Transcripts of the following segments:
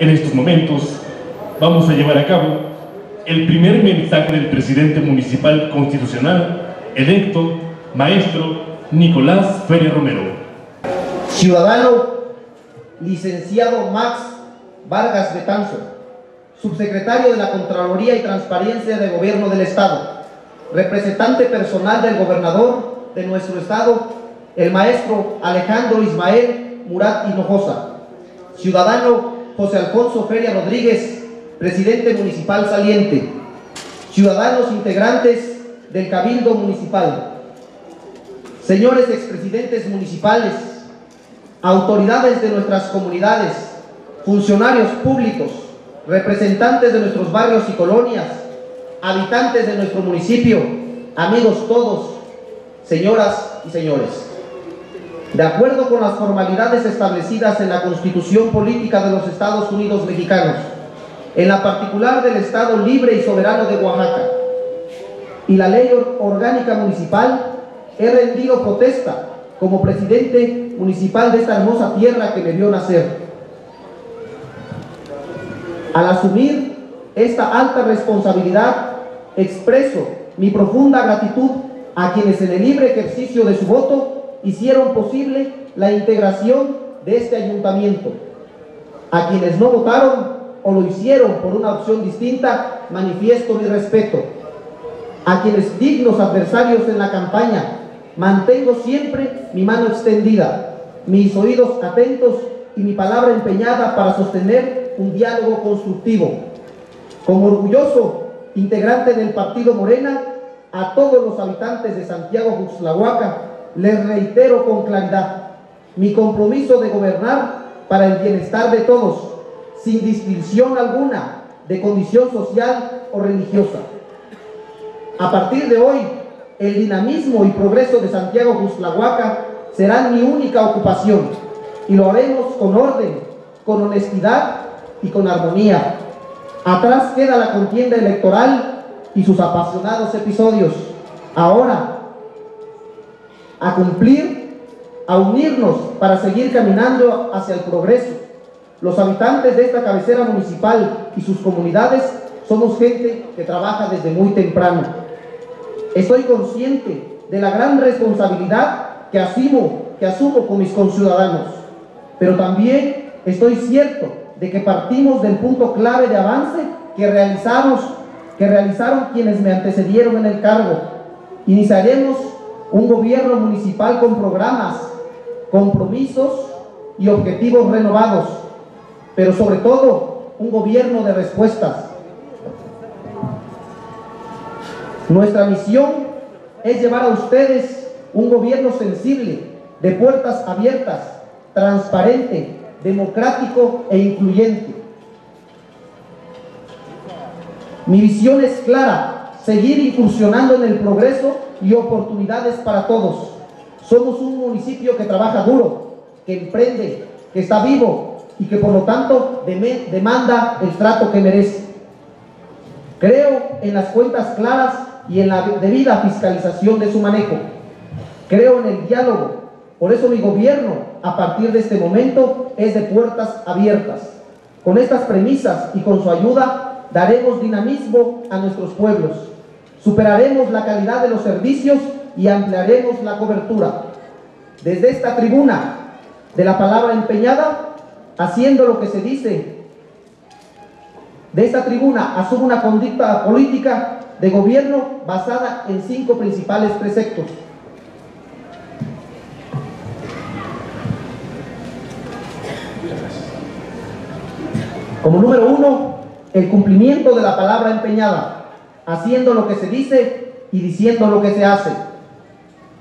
En estos momentos vamos a llevar a cabo el primer mensaje del presidente municipal constitucional electo, maestro Nicolás Feria Romero. Ciudadano, licenciado Max Vargas Betanzo, subsecretario de la Contraloría y Transparencia de Gobierno del Estado, representante personal del gobernador de nuestro Estado, el maestro Alejandro Ismael Murat Hinojosa, ciudadano José Alfonso Feria Rodríguez, presidente municipal saliente, ciudadanos integrantes del Cabildo Municipal, señores expresidentes municipales, autoridades de nuestras comunidades, funcionarios públicos, representantes de nuestros barrios y colonias, habitantes de nuestro municipio, amigos todos, señoras y señores. De acuerdo con las formalidades establecidas en la Constitución Política de los Estados Unidos Mexicanos, en la particular del Estado Libre y Soberano de Oaxaca, y la Ley Orgánica Municipal, he rendido protesta como presidente municipal de esta hermosa tierra que me vio nacer. Al asumir esta alta responsabilidad, expreso mi profunda gratitud a quienes en el libre ejercicio de su voto hicieron posible la integración de este ayuntamiento. A quienes no votaron o lo hicieron por una opción distinta, manifiesto mi respeto. A quienes dignos adversarios en la campaña, mantengo siempre mi mano extendida, mis oídos atentos y mi palabra empeñada para sostener un diálogo constructivo. Como orgulloso integrante del Partido Morena, a todos los habitantes de Santiago Juxlahuaca les reitero con claridad mi compromiso de gobernar para el bienestar de todos, sin distinción alguna de condición social o religiosa. A partir de hoy, el dinamismo y progreso de Santiago Juxlahuaca serán mi única ocupación y lo haremos con orden, con honestidad y con armonía. Atrás queda la contienda electoral y sus apasionados episodios. Ahora, a cumplir, a unirnos para seguir caminando hacia el progreso. Los habitantes de esta cabecera municipal y sus comunidades somos gente que trabaja desde muy temprano. Estoy consciente de la gran responsabilidad que asumo, que asumo con mis conciudadanos, pero también estoy cierto de que partimos del punto clave de avance que realizamos, que realizaron quienes me antecedieron en el cargo. Iniciaremos un gobierno municipal con programas, compromisos y objetivos renovados, pero sobre todo un gobierno de respuestas. Nuestra misión es llevar a ustedes un gobierno sensible, de puertas abiertas, transparente, democrático e incluyente. Mi visión es clara, seguir incursionando en el progreso y oportunidades para todos. Somos un municipio que trabaja duro, que emprende, que está vivo y que por lo tanto demanda el trato que merece. Creo en las cuentas claras y en la debida fiscalización de su manejo. Creo en el diálogo. Por eso mi gobierno, a partir de este momento, es de puertas abiertas. Con estas premisas y con su ayuda, daremos dinamismo a nuestros pueblos. Superaremos la calidad de los servicios y ampliaremos la cobertura. Desde esta tribuna de la palabra empeñada, haciendo lo que se dice, de esta tribuna asumo una conducta política de gobierno basada en cinco principales preceptos. Como número uno, el cumplimiento de la palabra empeñada, haciendo lo que se dice y diciendo lo que se hace.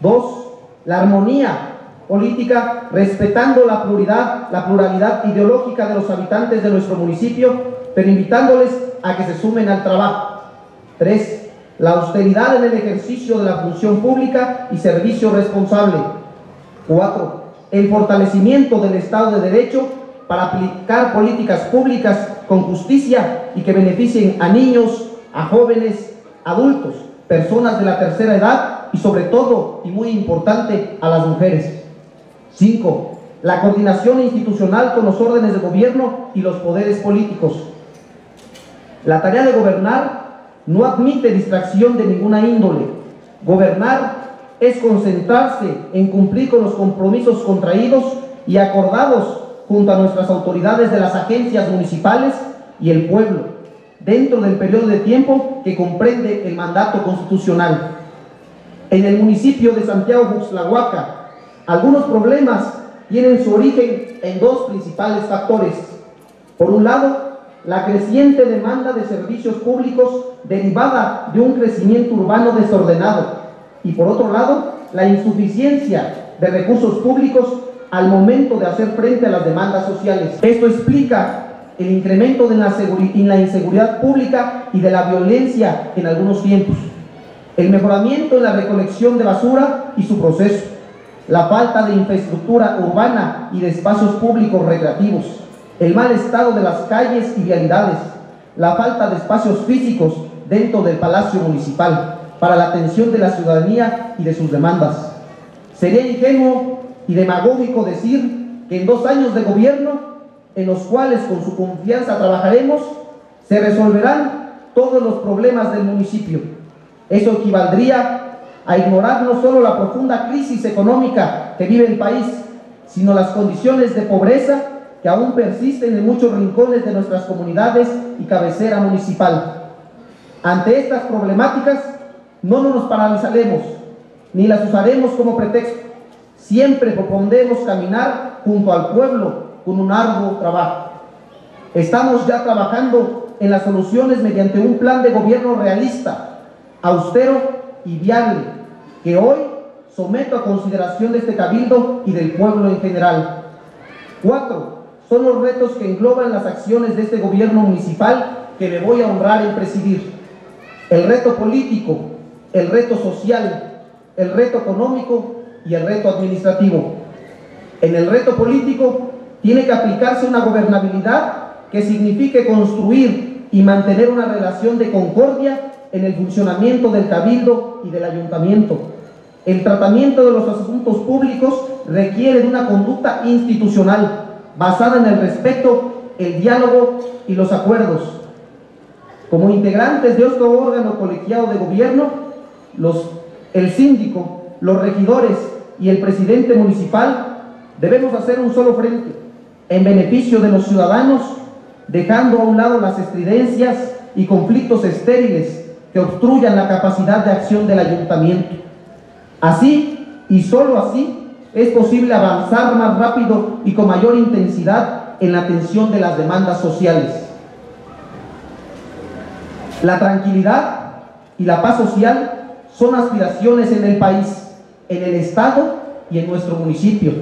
Dos, la armonía política, respetando la pluralidad, la pluralidad ideológica de los habitantes de nuestro municipio, pero invitándoles a que se sumen al trabajo. Tres, la austeridad en el ejercicio de la función pública y servicio responsable. Cuatro, el fortalecimiento del Estado de Derecho para aplicar políticas públicas con justicia y que beneficien a niños, a jóvenes, adultos, personas de la tercera edad y sobre todo, y muy importante, a las mujeres. 5. la coordinación institucional con los órdenes de gobierno y los poderes políticos. La tarea de gobernar no admite distracción de ninguna índole. Gobernar es concentrarse en cumplir con los compromisos contraídos y acordados junto a nuestras autoridades de las agencias municipales y el pueblo, dentro del periodo de tiempo que comprende el mandato constitucional. En el municipio de Santiago Buxlahuaca, algunos problemas tienen su origen en dos principales factores. Por un lado, la creciente demanda de servicios públicos derivada de un crecimiento urbano desordenado y por otro lado, la insuficiencia de recursos públicos al momento de hacer frente a las demandas sociales. Esto explica el incremento de la, la inseguridad pública y de la violencia en algunos tiempos, el mejoramiento en la recolección de basura y su proceso, la falta de infraestructura urbana y de espacios públicos recreativos, el mal estado de las calles y vialidades, la falta de espacios físicos dentro del Palacio Municipal para la atención de la ciudadanía y de sus demandas. Sería ingenuo y demagógico decir que en dos años de gobierno, en los cuales con su confianza trabajaremos, se resolverán todos los problemas del municipio. Eso equivaldría a ignorar no solo la profunda crisis económica que vive el país, sino las condiciones de pobreza que aún persisten en muchos rincones de nuestras comunidades y cabecera municipal. Ante estas problemáticas, no nos paralizaremos, ni las usaremos como pretexto. Siempre propondremos caminar junto al pueblo con un arduo trabajo. Estamos ya trabajando en las soluciones mediante un plan de gobierno realista, austero y viable, que hoy someto a consideración de este cabildo y del pueblo en general. Cuatro, son los retos que engloban las acciones de este gobierno municipal que me voy a honrar en presidir. El reto político, el reto social, el reto económico y el reto administrativo. En el reto político tiene que aplicarse una gobernabilidad que signifique construir y mantener una relación de concordia en el funcionamiento del cabildo y del ayuntamiento. El tratamiento de los asuntos públicos requiere de una conducta institucional basada en el respeto, el diálogo y los acuerdos. Como integrantes de otro órgano colegiado de gobierno, el síndico, los regidores y el presidente municipal debemos hacer un solo frente en beneficio de los ciudadanos, dejando a un lado las estridencias y conflictos estériles que obstruyan la capacidad de acción del ayuntamiento. Así, y solo así, es posible avanzar más rápido y con mayor intensidad en la atención de las demandas sociales. La tranquilidad y la paz social son aspiraciones en el país, en el Estado y en nuestro municipio,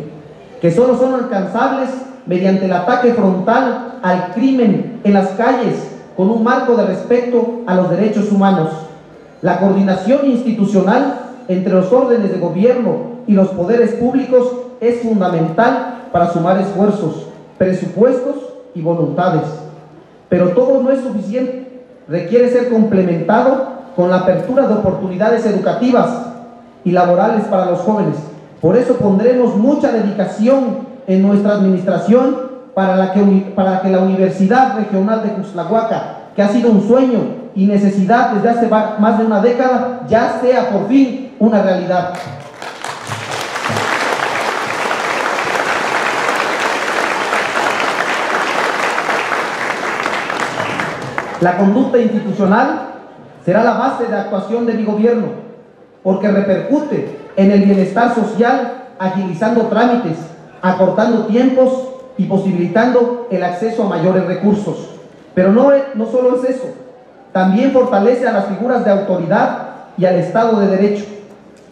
que solo son alcanzables mediante el ataque frontal al crimen en las calles con un marco de respeto a los derechos humanos. La coordinación institucional entre los órdenes de gobierno y los poderes públicos es fundamental para sumar esfuerzos, presupuestos y voluntades. Pero todo no es suficiente, requiere ser complementado con la apertura de oportunidades educativas y laborales para los jóvenes. Por eso pondremos mucha dedicación en nuestra administración para, la que, para que la Universidad Regional de Cuslahuaca, que ha sido un sueño y necesidad desde hace más de una década, ya sea por fin una realidad. La conducta institucional será la base de actuación de mi gobierno, porque repercute en el bienestar social, agilizando trámites, acortando tiempos y posibilitando el acceso a mayores recursos. Pero no, no solo es eso, también fortalece a las figuras de autoridad y al Estado de Derecho.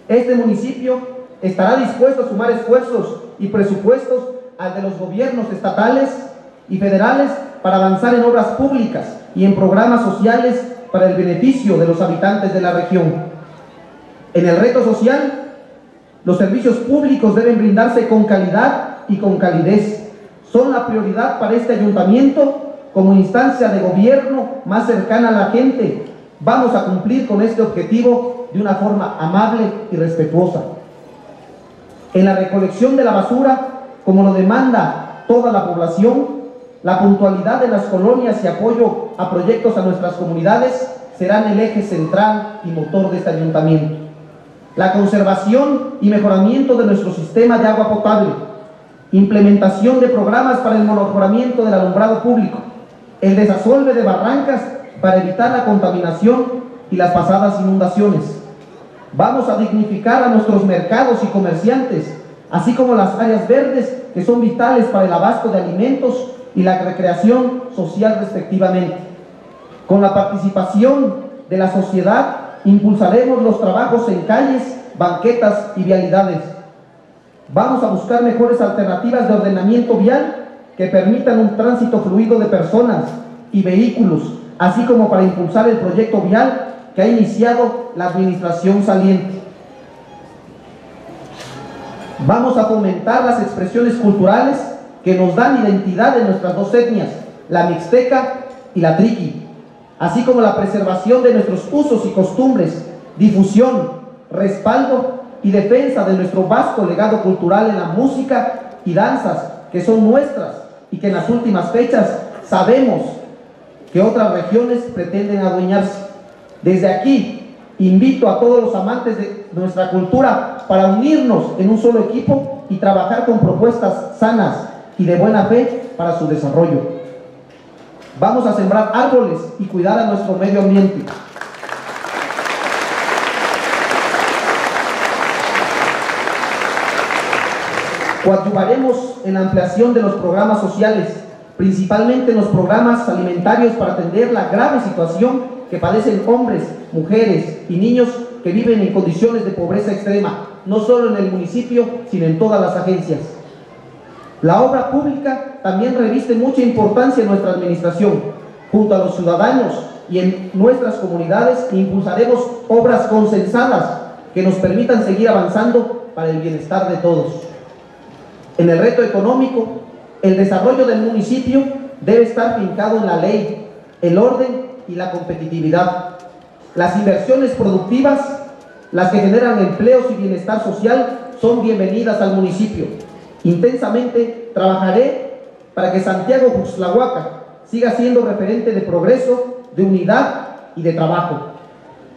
Este municipio estará dispuesto a sumar esfuerzos y presupuestos al de los gobiernos estatales y federales para avanzar en obras públicas y en programas sociales para el beneficio de los habitantes de la región. En el reto social, los servicios públicos deben brindarse con calidad y con calidez. Son la prioridad para este ayuntamiento como instancia de gobierno más cercana a la gente. Vamos a cumplir con este objetivo de una forma amable y respetuosa. En la recolección de la basura, como lo demanda toda la población, la puntualidad de las colonias y apoyo a proyectos a nuestras comunidades serán el eje central y motor de este ayuntamiento. La conservación y mejoramiento de nuestro sistema de agua potable, implementación de programas para el mejoramiento del alumbrado público, el desasolve de barrancas para evitar la contaminación y las pasadas inundaciones. Vamos a dignificar a nuestros mercados y comerciantes, así como las áreas verdes que son vitales para el abasto de alimentos y la recreación social respectivamente. Con la participación de la sociedad impulsaremos los trabajos en calles, banquetas y vialidades. Vamos a buscar mejores alternativas de ordenamiento vial que permitan un tránsito fluido de personas y vehículos, así como para impulsar el proyecto vial que ha iniciado la administración saliente. Vamos a fomentar las expresiones culturales que nos dan identidad de nuestras dos etnias, la mixteca y la triqui, así como la preservación de nuestros usos y costumbres, difusión, respaldo y defensa de nuestro vasto legado cultural en la música y danzas que son nuestras y que en las últimas fechas sabemos que otras regiones pretenden adueñarse. Desde aquí invito a todos los amantes de nuestra cultura para unirnos en un solo equipo y trabajar con propuestas sanas y de buena fe para su desarrollo. Vamos a sembrar árboles y cuidar a nuestro medio ambiente. Coadyuvaremos en la ampliación de los programas sociales, principalmente en los programas alimentarios para atender la grave situación que padecen hombres, mujeres y niños que viven en condiciones de pobreza extrema, no solo en el municipio, sino en todas las agencias. La obra pública también reviste mucha importancia en nuestra administración. Junto a los ciudadanos y en nuestras comunidades impulsaremos obras consensadas que nos permitan seguir avanzando para el bienestar de todos. En el reto económico, el desarrollo del municipio debe estar fincado en la ley, el orden y la competitividad. Las inversiones productivas, las que generan empleos y bienestar social, son bienvenidas al municipio Intensamente trabajaré para que Santiago Juxlahuaca siga siendo referente de progreso, de unidad y de trabajo.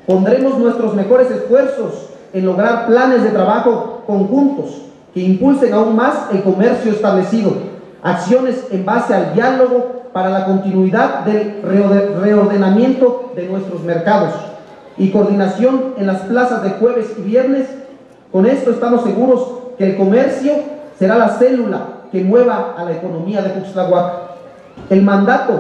Pondremos nuestros mejores esfuerzos en lograr planes de trabajo conjuntos que impulsen aún más el comercio establecido, acciones en base al diálogo para la continuidad del reordenamiento de nuestros mercados y coordinación en las plazas de jueves y viernes. Con esto estamos seguros que el comercio será la célula que mueva a la economía de Tuxtlahuaca. El mandato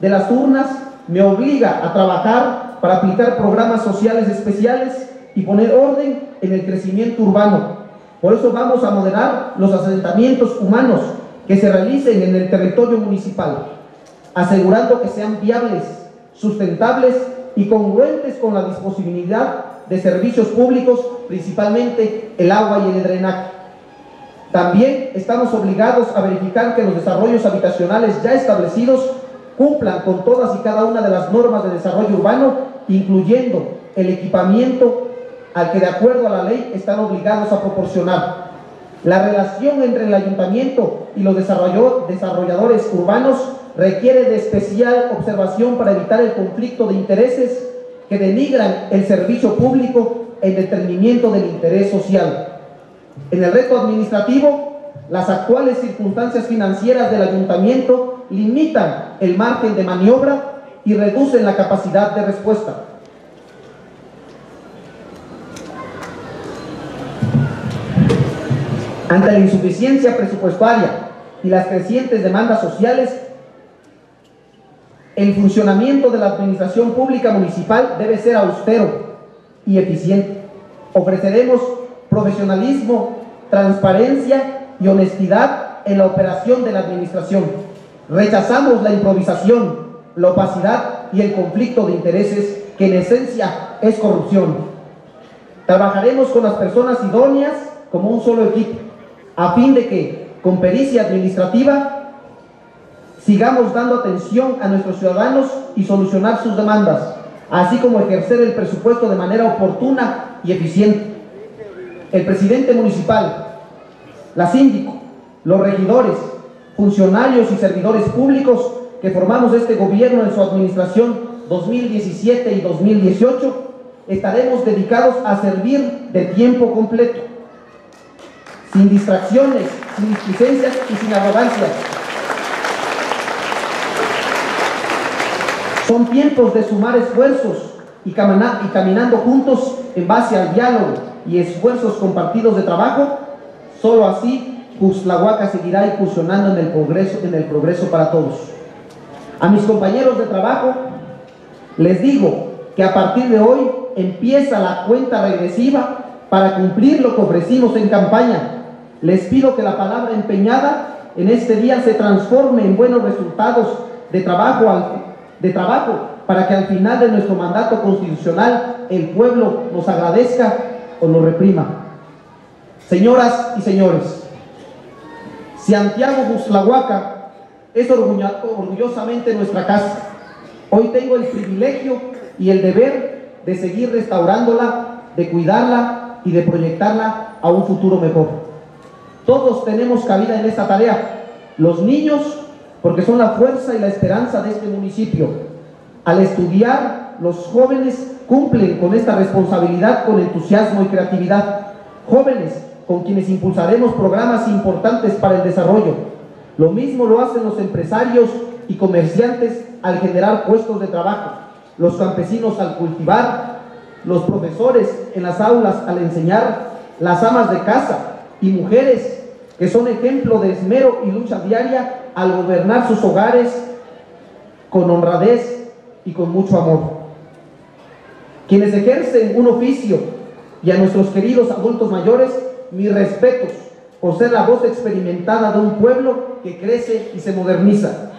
de las urnas me obliga a trabajar para aplicar programas sociales especiales y poner orden en el crecimiento urbano. Por eso vamos a moderar los asentamientos humanos que se realicen en el territorio municipal, asegurando que sean viables, sustentables y congruentes con la disponibilidad de servicios públicos, principalmente el agua y el drenaje. También estamos obligados a verificar que los desarrollos habitacionales ya establecidos cumplan con todas y cada una de las normas de desarrollo urbano, incluyendo el equipamiento al que de acuerdo a la ley están obligados a proporcionar. La relación entre el ayuntamiento y los desarrolladores urbanos requiere de especial observación para evitar el conflicto de intereses que denigran el servicio público en detenimiento del interés social. En el reto administrativo, las actuales circunstancias financieras del ayuntamiento limitan el margen de maniobra y reducen la capacidad de respuesta. Ante la insuficiencia presupuestaria y las crecientes demandas sociales, el funcionamiento de la administración pública municipal debe ser austero y eficiente. Ofreceremos profesionalismo, transparencia y honestidad en la operación de la administración. Rechazamos la improvisación, la opacidad y el conflicto de intereses que en esencia es corrupción. Trabajaremos con las personas idóneas como un solo equipo, a fin de que, con pericia administrativa, sigamos dando atención a nuestros ciudadanos y solucionar sus demandas, así como ejercer el presupuesto de manera oportuna y eficiente el presidente municipal, la síndico los regidores, funcionarios y servidores públicos que formamos este gobierno en su administración 2017 y 2018, estaremos dedicados a servir de tiempo completo, sin distracciones, sin displicencias y sin arrogancias. Son tiempos de sumar esfuerzos y, y caminando juntos en base al diálogo y esfuerzos compartidos de trabajo, solo así Cuslahuaca seguirá incursionando en el progreso, en el progreso para todos. A mis compañeros de trabajo les digo que a partir de hoy empieza la cuenta regresiva para cumplir lo que ofrecimos en campaña. Les pido que la palabra empeñada en este día se transforme en buenos resultados de trabajo, de trabajo para que al final de nuestro mandato constitucional el pueblo nos agradezca o nos reprima. Señoras y señores, Santiago Buslahuaca es orgullosamente nuestra casa. Hoy tengo el privilegio y el deber de seguir restaurándola, de cuidarla y de proyectarla a un futuro mejor. Todos tenemos cabida en esta tarea. Los niños, porque son la fuerza y la esperanza de este municipio. Al estudiar, los jóvenes cumplen con esta responsabilidad con entusiasmo y creatividad. Jóvenes con quienes impulsaremos programas importantes para el desarrollo. Lo mismo lo hacen los empresarios y comerciantes al generar puestos de trabajo, los campesinos al cultivar, los profesores en las aulas al enseñar, las amas de casa y mujeres que son ejemplo de esmero y lucha diaria al gobernar sus hogares con honradez y con mucho amor. Quienes ejercen un oficio y a nuestros queridos adultos mayores mis respetos por ser la voz experimentada de un pueblo que crece y se moderniza.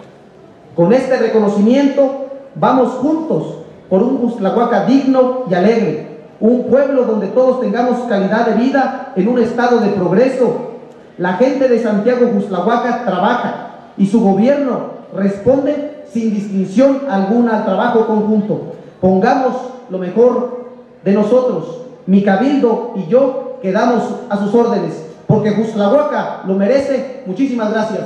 Con este reconocimiento vamos juntos por un Buslahuaca digno y alegre, un pueblo donde todos tengamos calidad de vida en un estado de progreso. La gente de Santiago Buslahuaca trabaja y su gobierno responde sin distinción alguna al trabajo conjunto. Pongamos lo mejor de nosotros, mi cabildo y yo quedamos a sus órdenes, porque Huaca lo merece. Muchísimas gracias.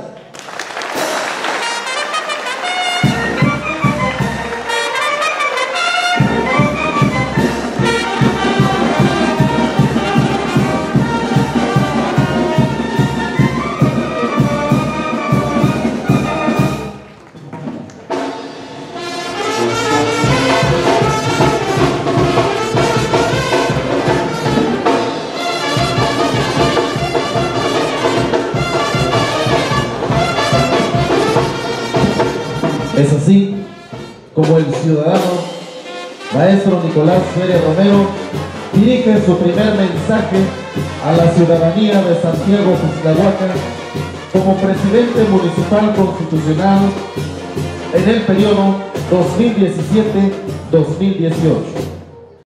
Como el ciudadano maestro Nicolás Pérez Romero dirige su primer mensaje a la ciudadanía de Santiago Cuscahuaca como presidente municipal constitucional en el periodo 2017-2018.